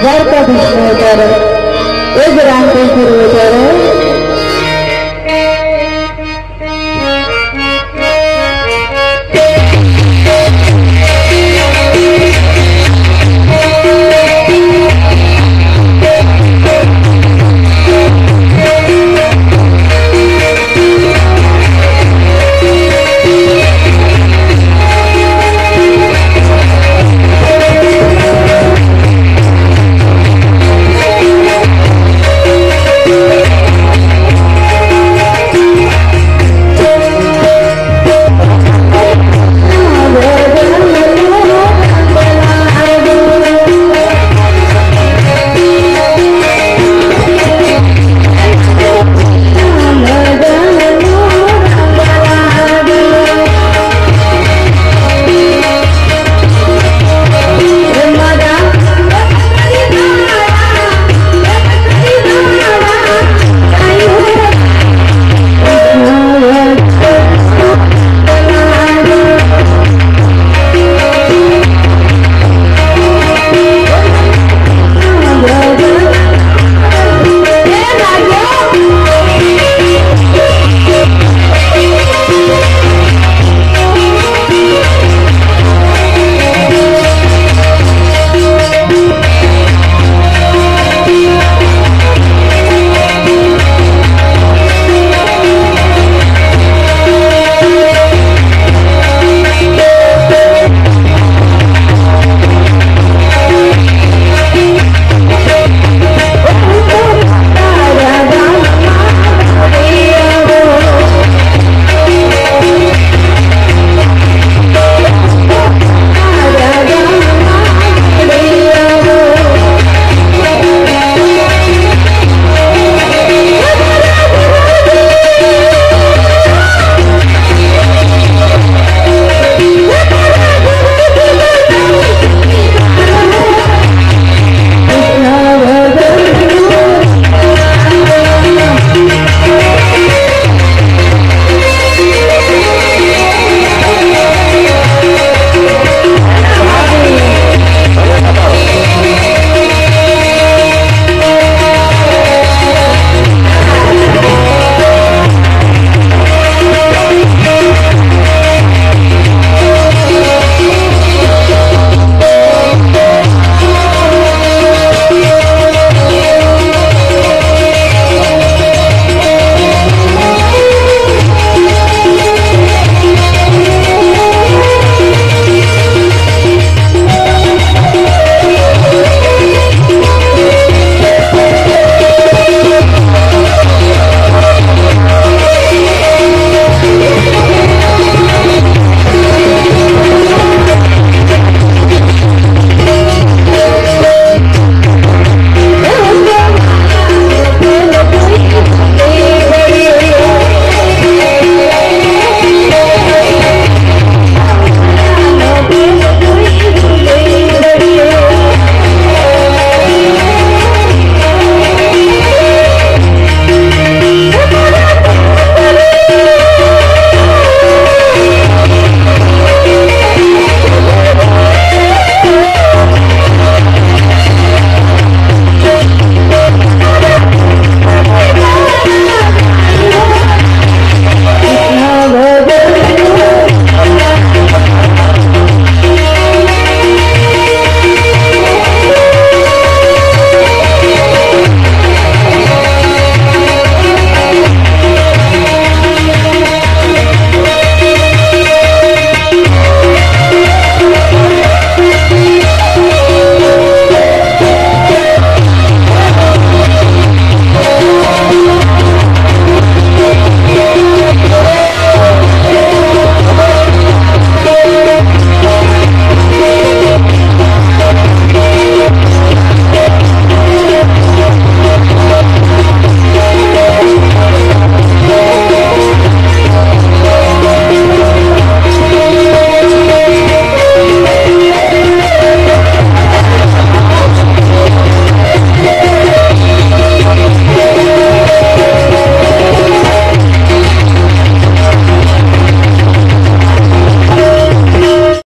द्वारकाधीश महोदय एक विराम को